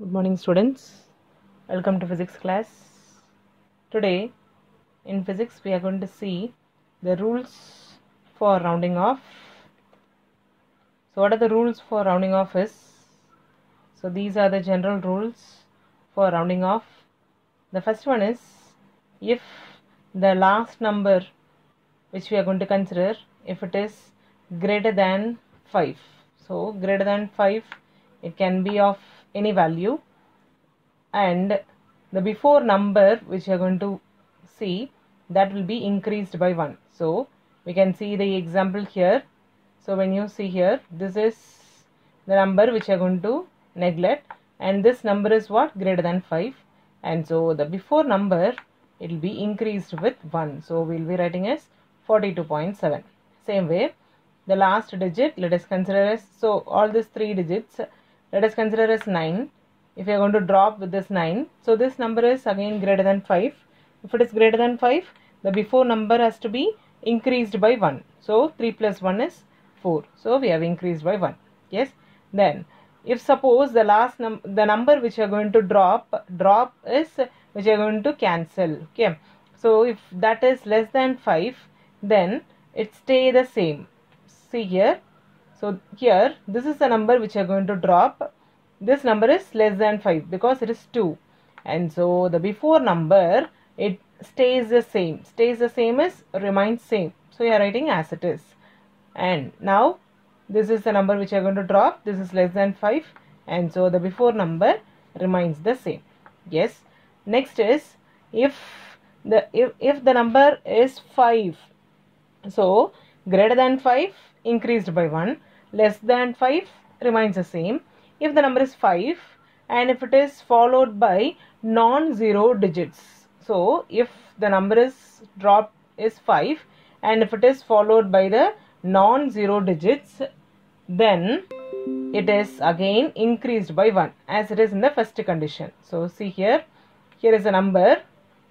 Good morning, students. Welcome to physics class. Today, in physics, we are going to see the rules for rounding off. So, what are the rules for rounding off? Is so these are the general rules for rounding off. The first one is if the last number which we are going to consider if it is greater than 5 so greater than 5 it can be of any value. And the before number which we are going to see that will be increased by 1 so we can see the example here. So when you see here this is the number which we are going to neglect. And this number is what? Greater than 5 and so the before number it will be increased with 1 so we will be writing as 42.7 same way the last digit let us consider as so all these three digits let us consider as 9 if you are going to drop with this 9 so this number is again greater than 5 if it is greater than 5 the before number has to be increased by 1 so 3 plus 1 is 4 so we have increased by 1 yes? Then if suppose the last num the number which you are going to drop drop is which you are going to cancel. Okay? So if that is less than 5 then it stay the same. See here so here this is the number which are going to drop. This number is less than 5 because it is 2 and so the before number it stays the same. Stays the same as remains same. So you are writing as it is. And now this is the number which are going to drop. This is less than 5 and so the before number remains the same. Yes. Next is if the if, if the number is 5 so greater than 5 increased by 1 less than 5 remains the same. If the number is 5 and if it is followed by non-zero digits. So if the number is drop is 5 and if it is followed by the non-zero digits then it is again increased by 1 as it is in the first condition. So see here. Here is a number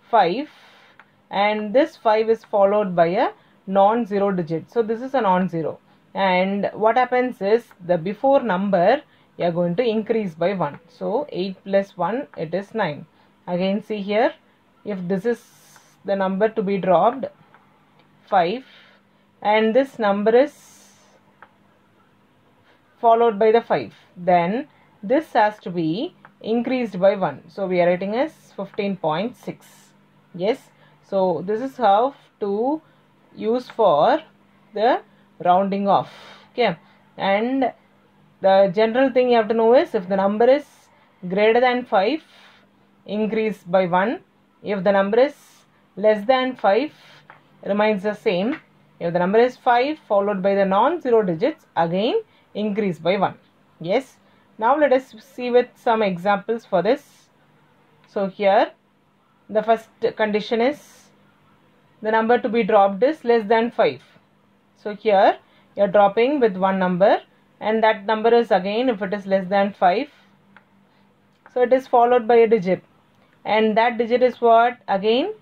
5 and this 5 is followed by a non-zero digit. So this is a non-zero and what happens is the before number you are going to increase by 1 so 8 plus 1 it is 9 again see here. If this is the number to be dropped 5 and this number is followed by the 5 then this has to be increased by 1 so we are writing as 15.6 yes? So this is how to use for the rounding off. Okay? And the general thing you have to know is if the number is greater than 5 increase by 1 if the number is less than 5 remains the same. If the number is 5 followed by the non-zero digits again increase by 1 yes? Now let us see with some examples for this. So here the first condition is the number to be dropped is less than 5 so here you are dropping with one number and that number is again if it is less than 5 so it is followed by a digit. And that digit is what? Again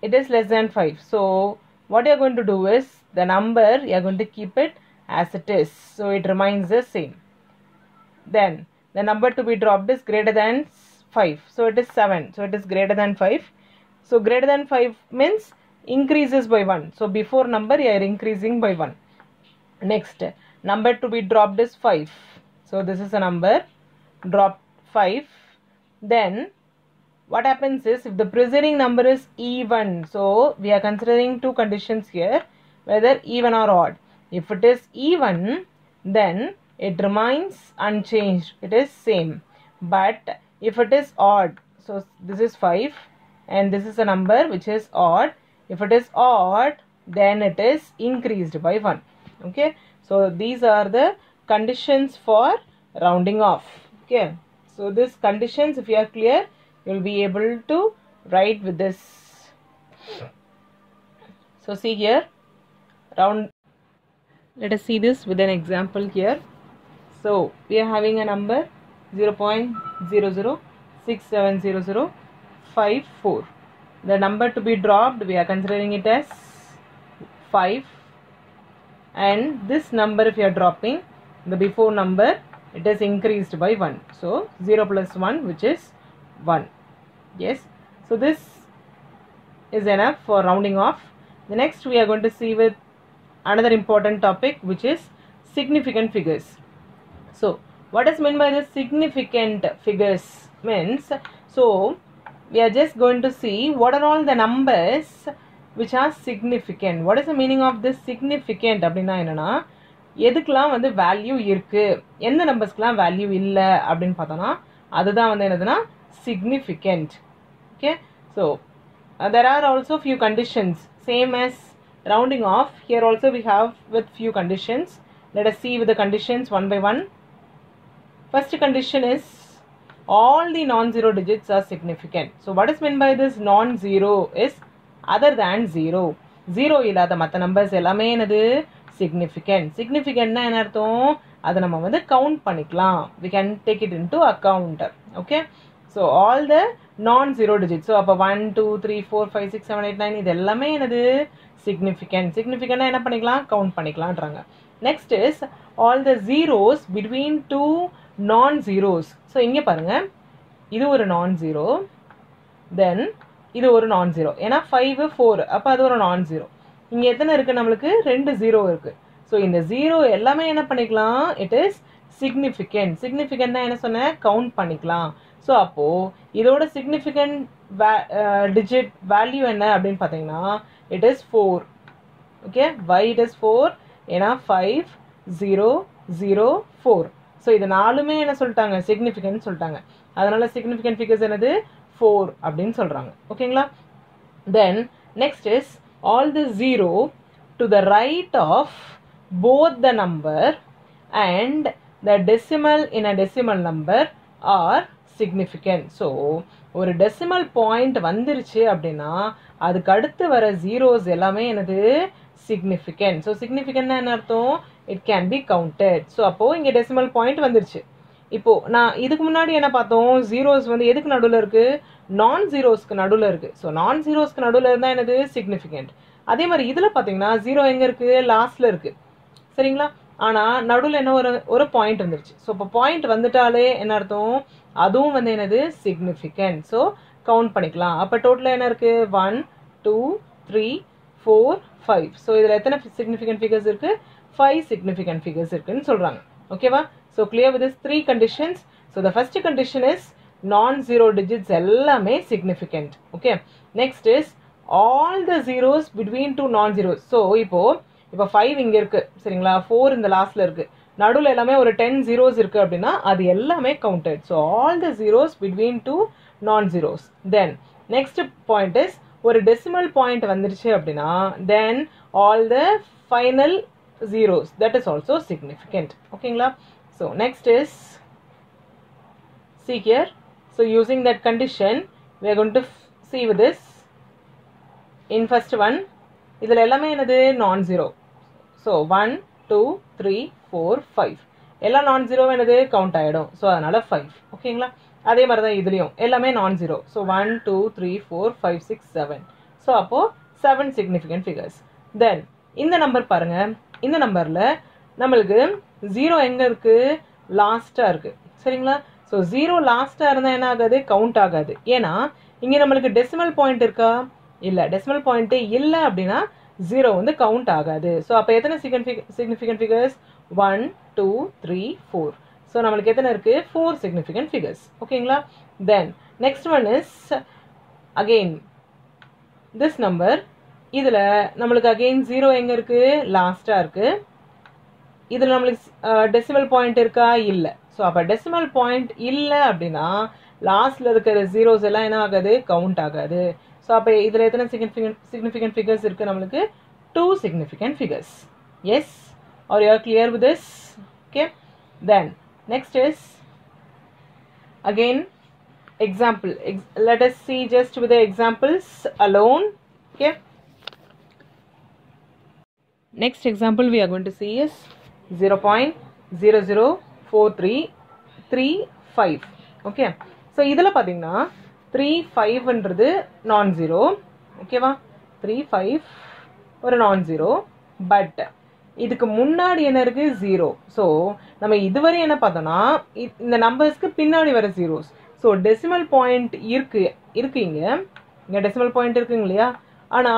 it is less than 5 so what you are going to do is the number you are going to keep it as it is. So it remains the same. Then the number to be dropped is greater than 5 so it is 7 so it is greater than 5 so greater than 5 means increases by 1 so before number you are increasing by 1 next number to be dropped is 5 so this is a number drop 5 then what happens is if the preceding number is even so we are considering two conditions here whether even or odd. If it is even then it remains unchanged. It is same. But if it is odd so this is 5 and this is a number which is odd if it is odd then it is increased by 1 okay? So these are the conditions for rounding off. Okay? So these conditions if you are clear you will be able to write with this. So see here. Round let us see this with an example here. So we are having a number 0.00670054 the number to be dropped we are considering it as 5 and this number if you are dropping the before number it is increased by 1 so 0 plus 1 which is 1 yes? So this is enough for rounding off. The next we are going to see with another important topic which is significant figures. So what is meant by the significant figures means so we are just going to see what are all the numbers which are significant what is the meaning of this significant அப்படின்னா என்னன்னா எதுக்கெல்லாம் வந்து value இருக்கு எந்த நம்பர்ஸ்க்கெல்லாம் value இல்லை அப்படின்னு பார்த்தோம்னா அதுதான் வந்து என்னதுன்னா significant okay so there are also few conditions same as rounding off here also we have with few conditions let us see with the conditions one by one first condition is all the non zero digits are significant. So what is meant by this non zero is other than zero zero இல்லாத மற்ற numbers எல்லாமே என்னது significant சிக்னிஃபிகண்ட்னா என்ன அர்த்தம் அதை நம்ம வந்து count பண்ணிக்கலாம் we can take it into account okay so all the non zero digit so அப்போ one two three four five six seven eight nine இது எல்லாமே என்னது சிக்னிஃபிகண்ட் சிக்னிஃபிகண்டாக என்ன பண்ணிக்கலாம் count பண்ணிக்கலான்றாங்க next is all the zeros between two non zeros so இங்கே பாருங்கள் இது ஒரு நான் ஜீரோ தென் இது ஒரு நான் ஜீரோ ஏன்னா ஃபைவ் ஃபோர் அப்போ அது ஒரு நான் ஜீரோ இங்கே எத்தனை இருக்குது நம்மளுக்கு? ரெண்டு ஜீரோ இருக்குது ஸோ இந்த ஜீரோ எல்லாமே என்ன பண்ணிக்கலாம்? இட் இஸ் சிக்னிஃபிகண்ட் சிக்னிஃபிகண்ட்னா என்ன சொன்னேன் கவுண்ட் பண்ணிக்கலாம். ஸோ அப்போது இதோட சிக்னிஃபிகண்ட் டிஜிட் வேல்யூ என்ன அப்படின்னு பார்த்தீங்கன்னா it is four okay why it is four ஏன்னா five zero zero four so இது நாலுமே என்ன சொல்லிட்டாங்க? சிக்னிஃபிகன்ட் சொல்லிட்டாங்க. அதனால சிக்னிஃபிகன்ட் ஃபிகர்ஸ் என்னது? ஃபோர் அப்படின்னு சொல்கிறாங்க ஓகேங்களா then next is all the zero to the right of both the number and the decimal in a decimal number are significant so ஒரு டெசிமல் பாயிண்ட் வந்துருச்சு அப்படின்னா அதுக்கு அடுத்து வர ஜீரோஸ் எல்லாமே எனது சிக்னிஃபிகண்ட் ஸோ சிக்னிஃபிகண்ட்னா என்ன அர்த்தம்? It can be counted so அப்போது இங்கே டெசிமல் பாயிண்ட் வந்துருச்சு. இப்போது நான் இதுக்கு முன்னாடி என்ன பார்த்தோம்? ஜீரோஸ் வந்து எதுக்கு நடுவில் இருக்குது நான் ஜீரோஸ்க்கு நடுவில் இருக்குது ஸோ நான் ஜீரோஸ்க்கு நடுவில் இருந்தால் என்னது? சிக்னிஃபிகண்ட் அதே மாதிரி இதில் பார்த்தீங்கன்னா ஜீரோ எங்கே இருக்குது லாஸ்ட்டில் இருக்குது சரிங்களா? ஆனால் நடுவில் என்ன ஒரு ஒரு பாயிண்ட் வந்துருச்சு. ஸோ இப்போ பாயிண்ட் வந்துட்டாலே என்ன அர்த்தம்? அதுவும் வந்து என்னது? சிக்னிஃபிகண்ட் ஸோ கவுண்ட் பண்ணிக்கலாம். அப்போ டோட்டலாக என்ன இருக்குது one two three four five so இதில் எத்தனை சிக்னிஃபிகண்ட் ஃபிகர்ஸ் இருக்கு? ஃபைவ் சிக்னிஃபிகண்ட் ஃபிகர்ஸ் இருக்குன்னு சொல்கிறாங்க ஓகேவா so clear with three conditions so the first condition is non zero digits எல்லாமே significant okay next is all the zeros between two non zeros so இப்போ இப்போ five இங்கே இருக்குது சரிங்களா? ஃபோர் இந்த லாஸ்ட்டில் இருக்குது நடுவில் எல்லாமே ஒரு டென் ஜீரோஸ் இருக்குது அப்படின்னா அது எல்லாமே counted so all the zeros between two non zeros then next point is ஒரு டெசிமல் பாயிண்ட் வந்துருச்சு அப்படின்னா then all the final zeros that is also significant ஓகேங்களா? So next is see here. So using that condition we are going to see with this. In first one இதில் எல்லாமே என்னது? Non zero so one two three four five எல்லாம் non zero என்னது? Count ஆகிடும் so அதனால five ஓகேங்களா? அதே மாதிரி தான் இதுலேயும். எல்லாமே non zero so one two three four five six seven so அப்போது செவன் சிக்னிஃபிகண்ட் ஃபிகர்ஸ் தென் இந்த நம்பர் பாருங்க. இந்த நம்பரில் நம்மளுக்கு ஜீரோ எங்கே இருக்குது லாஸ்ட்டாக இருக்குது சரிங்களா? ஸோ ஜீரோ லாஸ்ட்டாக இருந்தால் என்ன ஆகாது? கவுண்ட் ஆகாது. ஏன்னா இங்கே நம்மளுக்கு டெசிமல் பாயிண்ட் இருக்கா? இல்லை. டெசிமல் பாயிண்ட்டே இல்லை அப்படின்னா ஜீரோ வந்து கவுண்ட் ஆகாது. ஸோ அப்போ எத்தனை significant figures one two three four so நம்மளுக்கு எத்தனை இருக்குது ஃபோர் சிக்னிஃபிகண்ட் ஃபிகர்ஸ் ஓகேங்களா then next one is again this number இதில் நம்மளுக்கு அகெயின் ஜீரோ எங்கே இருக்குது லாஸ்ட்டாக இருக்குது இதில் நம்மளுக்கு டெசிமல் பாயிண்ட் இருக்கா? இல்லை. ஸோ அப்போ டெசிமல் பாயிண்ட் இல்லை அப்படின்னா லாஸ்ட்ல இருக்கிற ஜீரோஸ் எல்லாம் என்ன ஆகாது? கவுண்ட் ஆகாது. ஸோ அப்போ இதில் எத்தனை சிக்னிஃபிகண்ட் சிக்னிஃபிகண்ட் ஃபிகர்ஸ் இருக்குது நம்மளுக்கு? Two significant figures yes are you are clear with this okay then next is again example Ex let us see just with the examples alone okay next example we are going to see is 0.004335 okay so இதில் பார்த்தீங்கன்னா three ஃபைவ்ன்றது நான் zero ஓகேவா three five ஒரு non zero but இதுக்கு முன்னாடி என்ன இருக்கு? Zero so நம்ம இதுவரை என்ன பார்த்தோம்னா இந்த நம்பர்ஸ்க்கு பின்னாடி வர ஜீரோஸ் ஸோ டெசிமல் பாயிண்ட் இருக்கு இருக்கு இங்க. இங்க டெசிமல் பாயிண்ட் இருக்குங்க இல்லையா? ஆனா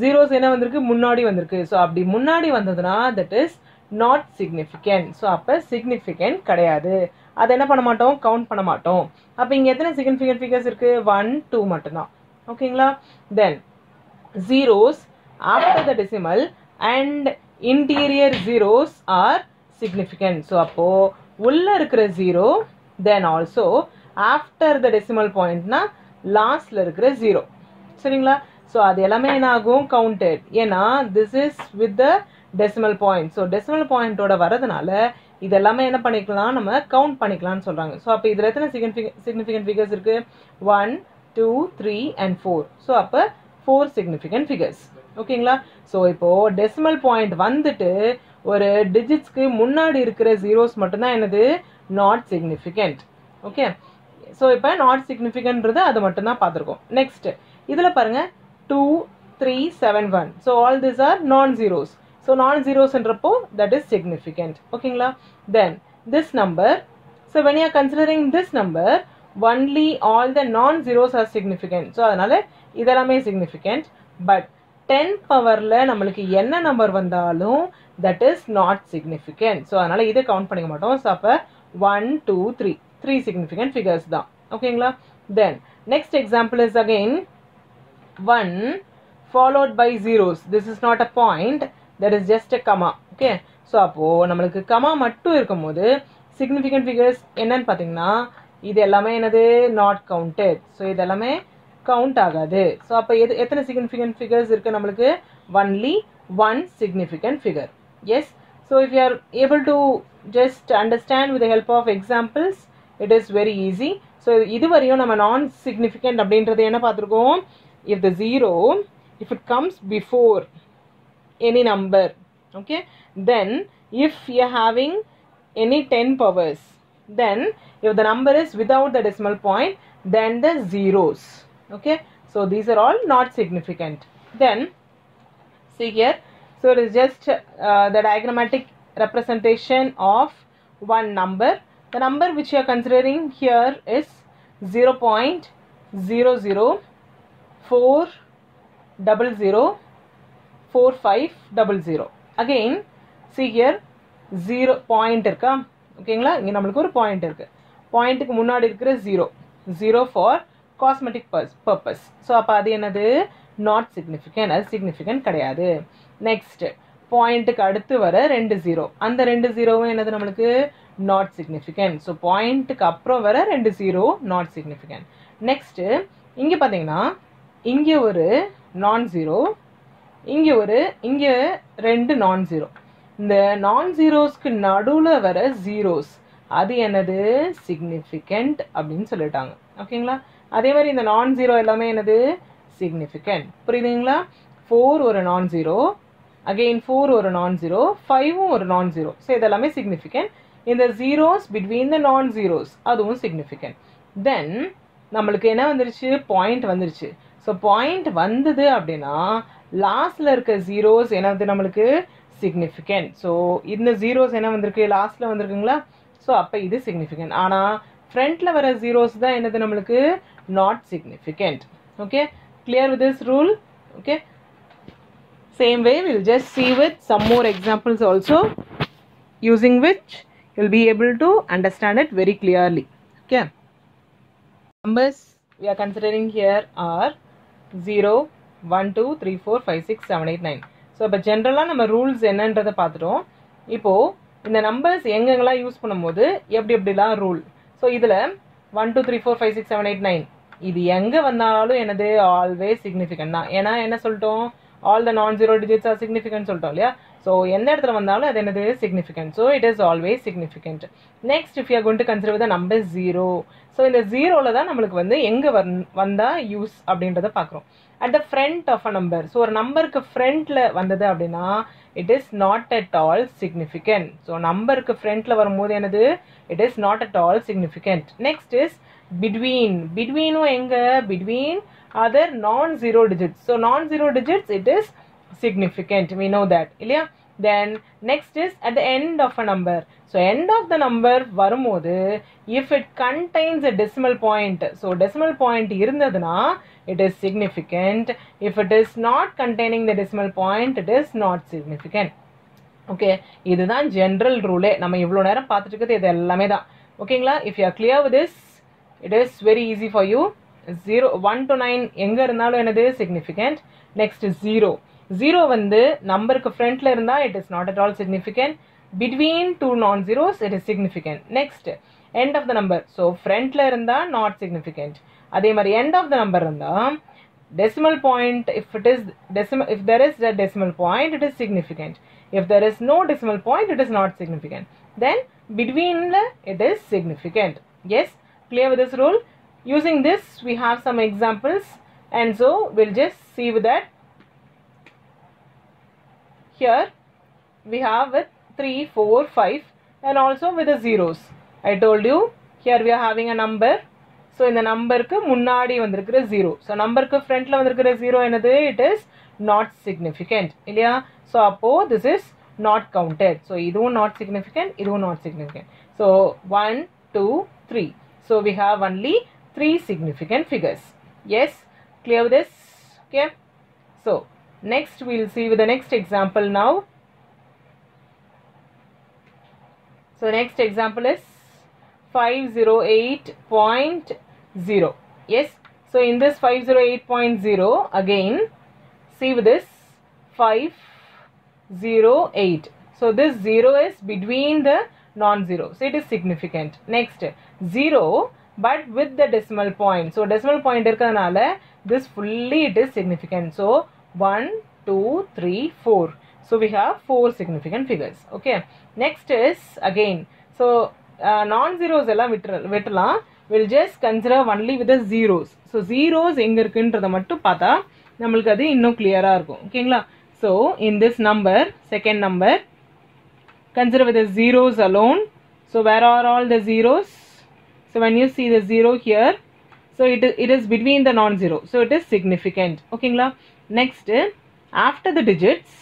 ஜீரோஸ் என்ன வந்திருக்கு? முன்னாடி வந்திருக்கு. ஸோ அப்படி முன்னாடி வந்ததுன்னா that is not significant so அப்போ சிக்னிஃபிகண்ட் கிடையாது. அதை என்ன பண்ண மாட்டோம்? கவுண்ட் பண்ண மாட்டோம். அப்போ இங்கே எத்தனை சிக்னிஃபிகண்ட் ஃபிகர்ஸ் இருக்கு? ஒன் டூ மட்டும்தான். ஓகேங்களா then zeros after the decimal and interior zeros are significant so அப்போ உள்ள இருக்கிற zero then also after the decimal பாயிண்ட்னா லாஸ்ட்ல இருக்கிற ஜீரோ சரிங்களா? ஸோ அது எல்லாமே என்ன ஆகும் கவுண்டட் ஏன்னா this is with the decimal point so decimal பாயிண்டோட வரதுனால இது எல்லாமே என்ன பண்ணிக்கலாம்? நம்ம கவுண்ட் பண்ணிக்கலாம்னு சொல்றாங்க. ஸோ அப்போ இதில் எத்தனை சிக்னிஃபிக சிக்னிஃபிகண்ட் ஃபிகர்ஸ் இருக்கு? One two three and four so அப்போ ஃபோர் சிக்னிஃபிகண்ட் ஃபிகர்ஸ் ஓகேங்களா? ஸோ இப்போ டெசிமல் பாயிண்ட் வந்துட்டு ஒரு டிஜிட்ஸ்க்கு முன்னாடி இருக்கிற ஜீரோஸ் மட்டும்தான் என்னது? நாட் சிக்னிஃபிகண்ட் ஓகே ஸோ இப்போ நாட் சிக்னிஃபிகன்றது அது மட்டும்தான் பார்த்துருக்கோம். நெக்ஸ்ட் இதில் பாருங்க. Two three seven one so all this are non zeros so நான் ஜீரோஸ்ன்றப்போ தட் இஸ் சிக்னிஃபிகண்ட் ஓகேங்களா? Then this number so when you considering this number only all the non zeros are significant so அதனால இதெல்லாமே significant but ten பவரில் நம்மளுக்கு என்ன number வந்தாலும் that is not significant so அதனால் இதை கவுண்ட் பண்ணிக்க மாட்டோம். ஸோ அப்போ one two three three significant figures தான். ஓகேங்களா then next example is again one followed by zeros this is not a point that is just a comma okay so அப்போது நம்மளுக்கு comma மட்டும் இருக்கும்போது சிக்னிஃபிகண்ட் ஃபிகர்ஸ் என்னன்னு பார்த்தீங்கன்னா இது எல்லாமே என்னது? நாட் கவுண்டட் ஸோ இது எல்லாமே கவுண்ட் ஆகாது. ஸோ அப்போ எது எத்தனை சிக்னிஃபிகண்ட் ஃபிகர்ஸ் இருக்குது நம்மளுக்கு? Only one significant figure yes so if you are able to just understand with help of examples it is very easy so இதுவரையும் நம்ம நான் சிக்னிஃபிகண்ட் அப்படின்றது என்ன பார்த்துருக்கோம்? If the zero if it comes before any number okay then if you having any ten powers then if the number is without the decimal point then the zeros. okay so these are all not significant then see here so it is just uh, the diagrammatic representation of one number the number which you are considering here is 0.004 double zero four five double zero again see here zero point இருக்கா ஓகேங்களா இங்கே நம்மளுக்கு ஒரு point இருக்கு பாயிண்ட்டுக்கு முன்னாடி இருக்கிற zero zero for cosmetic purpose so அப்போ அது என்னது? நாட் சிக்னிஃபிகண்ட் அது சிக்னிஃபிகண்ட் கிடையாது. நெக்ஸ்ட் பாயிண்ட்டுக்கு அடுத்து வர ரெண்டு ஜீரோ அந்த ரெண்டு ஜீரோவும் என்னது நம்மளுக்கு? நாட் சிக்னிஃபிகண்ட் ஸோ பாயிண்ட்டுக்கு அப்புறம் வர ரெண்டு ஜீரோ நாட் சிக்னிஃபிகண்ட் நெக்ஸ்ட்டு இங்கே பார்த்தீங்கன்னா இங்கே ஒரு நான் ஜீரோ இங்கே ஒரு இங்கே ரெண்டு நான் ஜீரோ இந்த நான் ஜீரோஸ்க்கு நடுவில் வர ஜீரோஸ் அது என்னது? சிக்னிஃபிகண்ட் அப்படின்னு சொல்லிட்டாங்க. ஓகேங்களா அதே மாதிரி இந்த நான் ஜீரோ எல்லாமே என்னது? சிக்னிஃபிகண்ட் புரியுதுங்களா? ஃபோர் ஒரு நான் ஜீரோ அகெயின் ஃபோர் ஒரு நான் ஜீரோ ஃபைவும் ஒரு நான் ஜீரோ ஸோ இதெல்லாமே சிக்னிஃபிகண்ட் இந்த zeros between the non zeros அதுவும் சிக்னிஃபிகண்ட் தென் நம்மளுக்கு என்ன வந்துருச்சு? பாயிண்ட் வந்துருச்சு. ஸோ பாயிண்ட் வந்தது அப்படின்னா லாஸ்ட்ல இருக்க ஜீரோஸ் என்னது நம்மளுக்கு? சிக்னிஃபிகண்ட் ஸோ இந்த ஜீரோஸ் என்ன வந்திருக்கு? லாஸ்ட்ல வந்திருக்குங்களா? ஸோ அப்போ இது சிக்னிஃபிகண்ட் ஆனால் ஃப்ரண்ட்ல வர ஜீரோஸ் தான் என்னது நம்மளுக்கு? Not significant okay clear with this rule okay same way we'll just see with some more examples also using which you'll be able to understand it very clearly okay numbers we are considering here are 0 1 2 3 4 5 6 7 8 9 so இப்போ ஜென்ரலாக நம்ம rules என்னன்றதை பார்த்துட்டோம் இப்போது இந்த numbers எங்கெங்கெல்லாம் use பண்ணும்போது எப்படி எப்படிலாம் ரூல் ஸோ இதில் one two three four five six seven eight nine இது எங்கே வந்தாலும் எனது ஆல்வேஸ் சிக்னிஃபிகண்ட் தான். ஏன்னா என்ன சொல்லிட்டோம்? All the non zero digits R significant சொல்லிட்டோம் இல்லையா? ஸோ எந்த இடத்துல வந்தாலும் அது என்னது? Significant so it is always significant next if you கொண்டு consider the number zero so இந்த ஜீரோவில் தான் நம்மளுக்கு வந்து எங்கே வந் வந்தால் யூஸ் அப்படின்றத பார்க்குறோம். At the front of a number so ஒரு நம்பருக்கு ஃப்ரண்ட்டில் வந்தது அப்படின்னா it is not at all significant so நம்பருக்கு ஃப்ரண்ட்டில் வரும்போது என்னது? it is not at all significant next is between பிட்வீனும் எங்க between other non zero digits so non zero digits it is significant we know that இல்லையா then next is at the end of a number so end of the number வரும்போது if it contains a decimal point so decimal point இருந்ததுன்னா it is significant if it is not containing the decimal point it is not significant Okay இதுதான் general ரூலே நம்ம இவ்வளோ நேரம் பார்த்துட்டு இருக்கிறது இது எல்லாமே தான். ஓகேங்களா if you are clear with this it is very easy for you zero one two nine எங்கே இருந்தாலும் என்னது? சிக்னிஃபிகண்ட் நெக்ஸ்ட் ஜீரோ ஜீரோ வந்து நம்பருக்கு ஃப்ரண்ட்ல இருந்தால் it is not at all significant between two non zeros it is significant next end of the number so ஃப்ரண்ட்ல இருந்தால் not significant அதே மாதிரி எண்ட் ஆஃப் த நம்பர் இருந்தால் decimal point if it is decimal if there is the decimal point it is significant If there is no decimal point, it is not significant. Then between it is significant. Yes, clear with this rule? Using this, we have some examples and so we'll just see with that. Here we have with 3, 4, 5 and also with the zeros. I told you here we are having a number. So இந்த நம்பருக்கு முன்னாடி வந்திருக்கிற 0. So number frontல வந்திருக்கிற 0 என்னது it is not significant. So this is not counted. So இதுவும் not significant இதுவும் not significant. So 1 2 3 so we have only three significant figures. Yes? Clear this? Okay? So next we'll see with the next example now. So next example is 508.0 yes? So in this 508.0 again see with this 5 0 8 so this 0 is between the non-zero so it is significant next 0 but with the decimal point so decimal point இருக்கறனால this fully it is significant so 1 2 3 4 so we have four significant figures okay next is again so non zeros எல்லாம் விட்டுற விட்டலாம் just consider only with the zeros so zeros எங்கே இருக்குன்றத மட்டும் பார்த்தா நம்மளுக்கு அது இன்னும் கிளியராக இருக்கும் ஓகேங்களா so in this number second number consider with zeros alone so where are all the zeros so when you see the zero here so it it is between the non zero so it is significant ஓகேங்களா next after the digits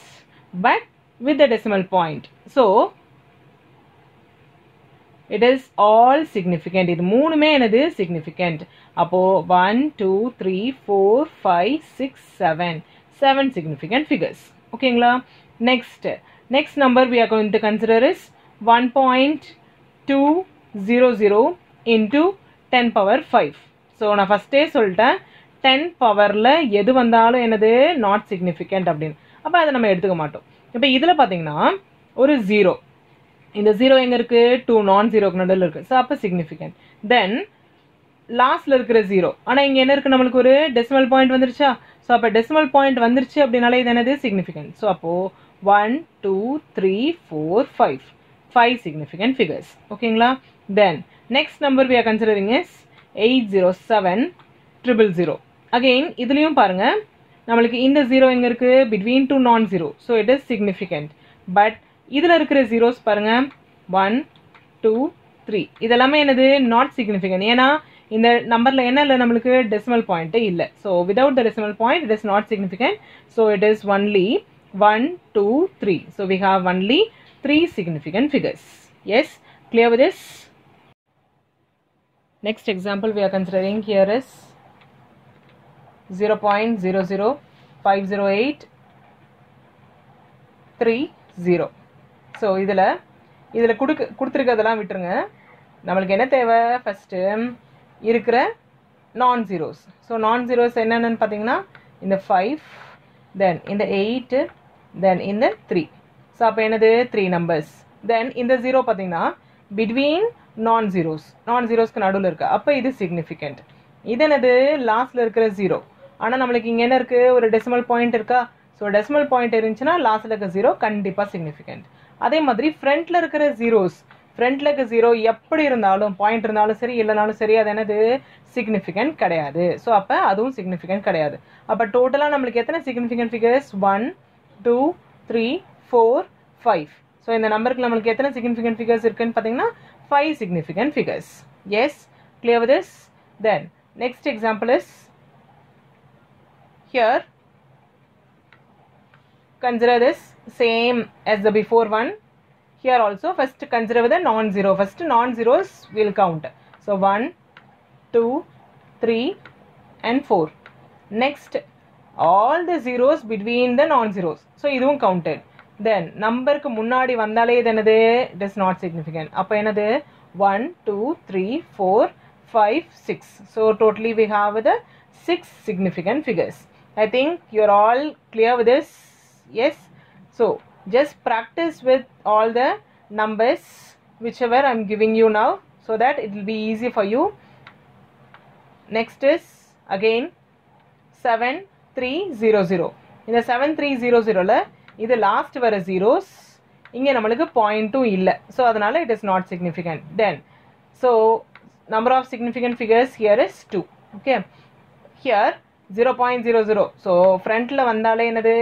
but with the decimal point so it is all significant இது மூணுமே எனது significant அப்போது one two three four five six seven seven significant figures ஓகேங்களா next next number we are going to consider is one point two zero zero into ten power five so நான் ஃபஸ்ட்டே சொல்லிட்டேன். Ten பவரில் எது வந்தாலும் எனது not significant அப்படின்னு. அப்போ அதை நம்ம எடுத்துக்க மாட்டோம். இப்போ இதில் பார்த்தீங்கன்னா ஒரு ஜீரோ இந்த ஜீரோ எங்க இருக்கு? டூ நான் ஜீரோக்கு நடுவில் இருக்கு. ஸோ அப்போ சிக்னிஃபிகண்ட் தென் லாஸ்ட்ல இருக்கிற ஜீரோ ஆனால் இங்கே என்ன இருக்கு நம்மளுக்கு ஒரு டெசிமல் பாயிண்ட் வந்துருச்சா? ஸோ அப்போ டெசிமல் பாயிண்ட் வந்துருச்சு அப்படின்னாலே இது என்னது? சிக்னிஃபிகண்ட் ஸோ அப்போ one two three four five five significant figures ஓகேங்களா then next number we are considering is eight zero seven triple zero again இதுலேயும் பாருங்க. நம்மளுக்கு இந்த ஜீரோ எங்கே இருக்குது between two non zero so it is significant but இதில் இருக்கிற zeros பாருங்க ஒன் டூ த்ரீ இதெல்லாமே என்னது நாட் சிக்னிஃபிகண்ட் ஏன்னா இந்த நம்பரில் என்ன இல்லை நம்மளுக்கு டெசிமல் பாயிண்ட்டே இல்லை so without the decimal point it is not significant so it is only one two three so we have only three significant figures is clear with this Next example we are considering here is 0.00508 30 so இதில் இதில் கொடுக்க கொடுத்துருக்கதெல்லாம் விட்டுருங்க. நம்மளுக்கு என்ன தேவை? First இருக்கிற நான் zeros so நான் ஜீரோஸ் என்னென்னு பார்த்தீங்கன்னா இந்த ஃபைவ் தென் இந்த எயிட்டு தென் இந்த த்ரீ ஸோ அப்போ என்னது? த்ரீ நம்பர்ஸ் தென் இந்த ஜீரோ பார்த்தீங்கன்னா பிட்வீன் நான் ஜீரோஸ் நான் ஜீரோஸ்க்கு நடுவில் இருக்கு. அப்போ இது சிக்னிஃபிகண்ட் இது என்னது? லாஸ்ட்ல இருக்கிற ஜீரோ ஆனால் நம்மளுக்கு இங்கே என்ன இருக்கு? ஒரு டெசிமல் பாயிண்ட் இருக்கா? ஸோ டெசிமல் பாயிண்ட் இருந்துச்சுன்னா லாஸ்ட்ல இருக்க ஜீரோ கண்டிப்பாக சிக்னிஃபிகண்ட் அதே மாதிரி ஃப்ரண்ட்ல இருக்கிற ஜீரோஸ் ஃப்ரண்ட்ல இருக்க ஜீரோ எப்படி இருந்தாலும் பாயிண்ட் இருந்தாலும் சரி இல்லைனாலும் சரி அது என்னது? சிக்னிஃபிகண்ட் கிடையாது. ஸோ அப்போ அதுவும் சிக்னிஃபிகண்ட் கிடையாது. அப்போ டோட்டலாக நம்மளுக்கு எத்தனை significant figures one two three four five so இந்த நம்பருக்கு நம்மளுக்கு எத்தனை சிக்னிஃபிகண்ட் ஃபிகர்ஸ் இருக்குன்னு பார்த்தீங்கன்னா five significant figures is clear this then next example is here consider this same as the before one here also first consider with a non-zero first non-zeros will count so 1 2 3 and 4 next all the zeros between the non-zeros so இதுவும் counted then நம்பருக்கு முன்னாடி வந்தாலே இது என்னது it is not significant அப்போ என்னது 1 2 3 4 5 6 so totally we have the six significant figures I think you're all clear with this yes so just practice with all the numbers whichever I'm giving you now so that it will be easy for you next is again 7300 இந்த 7300ல இது last வர zeros இங்கே நம்மளுக்கு பாயிண்ட்டும் இல்லை so அதனால it is not significant then so number of significant figures here is two okay here zero point zero zero so ஃப்ரண்ட்டில் வந்தாலே என்னது?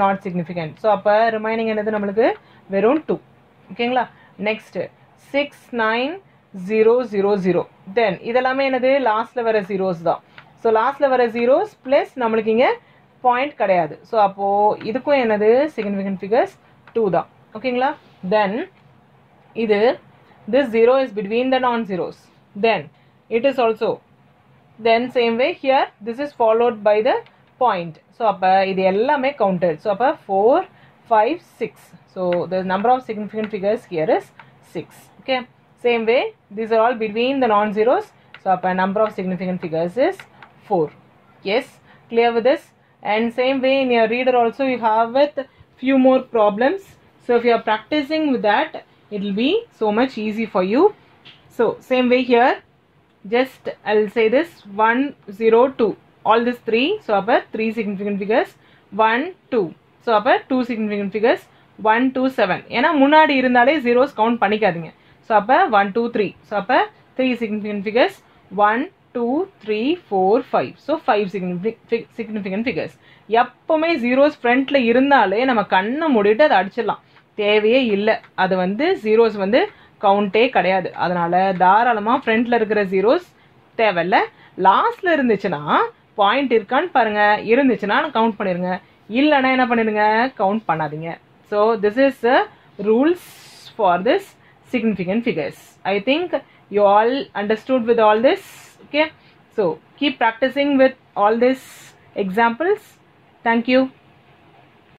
நாட் சிக்னிஃபிகண்ட் ஸோ அப்போ ரிமைனிங் என்னது நம்மளுக்கு? வெறும் டூ ஓகேங்களா next six nine zero zero zero then இதெல்லாமே என்னது? லாஸ்ட்டில் வர ஜீரோஸ் தான். ஸோ லாஸ்ட்டில் வர ஜீரோஸ் ப்ளஸ் நம்மளுக்கு இங்கே பாயிண்ட் கிடையாது. ஸோ அப்போது இதுக்கும் என்னது? சிக்னிஃபிகண்ட் ஃபிகர்ஸ் டூ தான். ஓகேங்களா தென் இது this zero is between the non zeros then it is also then same way here this is followed by the point so அப்ப இது எல்லாமே counted so அப்ப 4 5 6 so the number of significant figures here is 6 okay same way these are all between the non-zeros so அப்ப number of significant figures is 4 yes clear with this and same way in your reader also you have with few more problems so if you are practicing with that it will be so much easy for you so same way here Just i'll say this 1 0 2 all this 3 so upper 3 significant figures 1 2 so upper 2 significant figures 1 2 7 ஏன்னா முன்னாடி இருந்தாலே zeros count பண்ணிக்காதீங்க. So அப்போ one two three so அப்போ three significant figures one two three four five so five significant figures எப்போவுமே zeros ஃப்ரண்ட்டில் இருந்தாலே நம்ம கண்ணை மூடிட்டு அதை அடிச்சிடலாம். தேவையே இல்லை. அது வந்து ஜீரோஸ் வந்து கவுண்டே கிடையாது. அதனால தாராளமாக ஃப்ரண்ட்ல இருக்கிற ஜீரோஸ் தேவையில்ல. லாஸ்ட்ல இருந்துச்சுன்னா பாயிண்ட் இருக்கான்னு பாருங்க. இருந்துச்சுன்னா கவுண்ட் பண்ணிருங்க. இல்லைன்னா என்ன பண்ணிடுங்க? கவுண்ட் பண்ணாதீங்க. So this is rules for this significant figures I think you all understood with all this okay so keep practising with all this examples thank you.